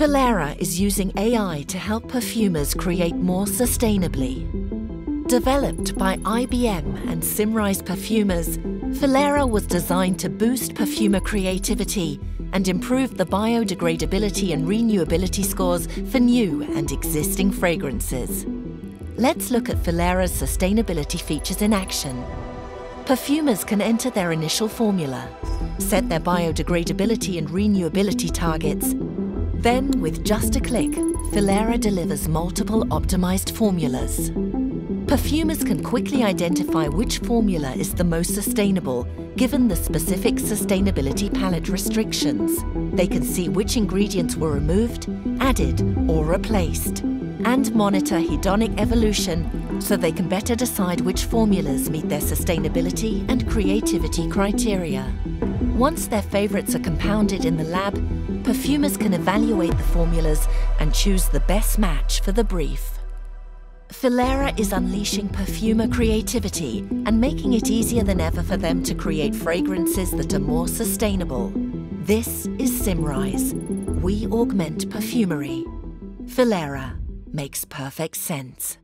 Philyra is using AI to help perfumers create more sustainably. Developed by IBM and Symrise perfumers, Philyra was designed to boost perfumer creativity and improve the biodegradability and renewability scores for new and existing fragrances. Let's look at Philyra's sustainability features in action. Perfumers can enter their initial formula, set their biodegradability and renewability targets, then with just a click, Philyra delivers multiple optimized formulas. Perfumers can quickly identify which formula is the most sustainable, given the specific sustainability palette restrictions. They can see which ingredients were removed, added or replaced, and monitor hedonic evolution so they can better decide which formulas meet their sustainability and creativity criteria. Once their favorites are compounded in the lab, perfumers can evaluate the formulas and choose the best match for the brief. Philyra is unleashing perfumer creativity and making it easier than ever for them to create fragrances that are more sustainable. This is Symrise. We augment perfumery. Philyra makes perfect sense.